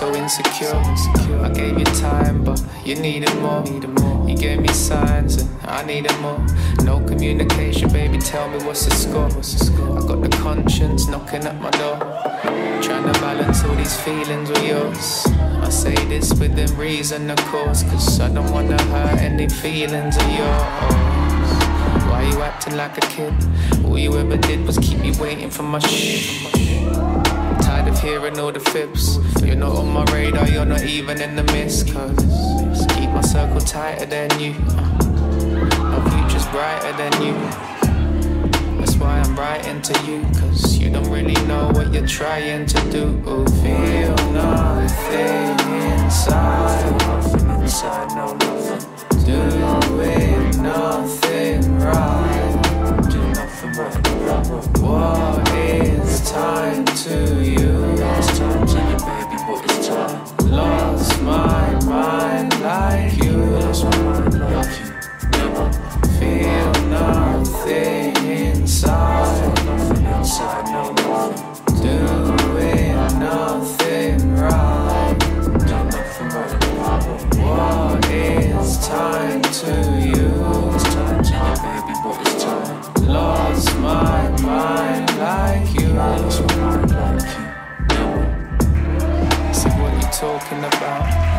so insecure. I gave you time, but you needed more. You gave me signs, and I needed more. No communication, baby. Tell me what's the score? I got the conscience knocking at my door. Trying to balance all these feelings with yours. I say this within reason, of course, cause I don't wanna hurt any feelings of yours. Why you acting like a kid? All you ever did was keep me waiting for my shh. Tired of hearing all the fibs. You're not on my radar, you're not even in the mist. Cause keep my circle tighter than you. My future's brighter than you. That's why I'm writing to you. Cause you don't really know what you're trying to do. Feel nothing inside. Inside, no nothing. Doing inside. Inside, nothing. Doing nothing right. Do nothing right. What is time to you? You, baby. What is time? Lost my mind like you. Lost my mind like you. See what you talking about?